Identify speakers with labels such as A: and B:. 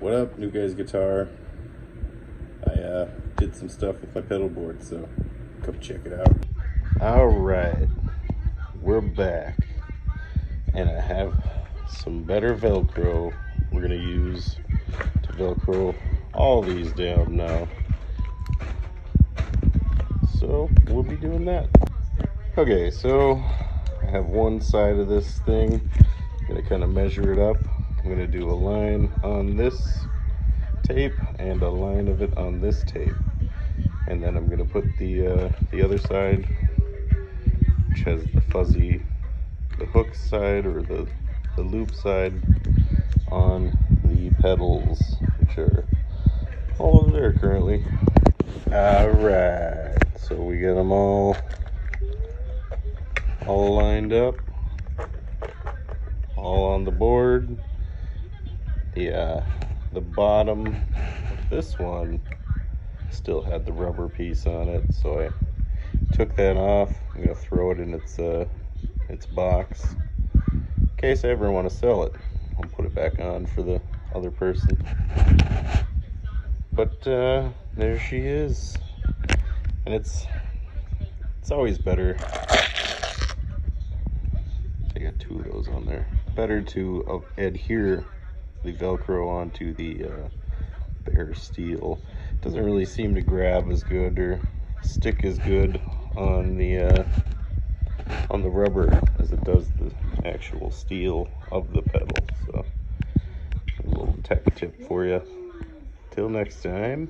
A: What up, new guy's guitar? I uh, did some stuff with my pedal board, so come check it out. All right, we're back, and I have some better Velcro we're gonna use to Velcro all these down now. So we'll be doing that. Okay, so I have one side of this thing. I'm gonna kind of measure it up. I'm gonna do a line on this tape and a line of it on this tape. And then I'm gonna put the uh, the other side, which has the fuzzy, the hook side or the, the loop side on the pedals, which are all over there currently. All right, so we get them all all lined up, all on the board. The uh, the bottom of this one still had the rubber piece on it, so I took that off. I'm gonna throw it in its uh, its box in case I ever want to sell it. I'll put it back on for the other person. But uh, there she is, and it's it's always better. I got two of those on there. Better to uh, adhere the Velcro onto the uh, bare steel. Doesn't really seem to grab as good or stick as good on the uh, on the rubber as it does the actual steel of the pedal. So a little tech tip for you. Till next time.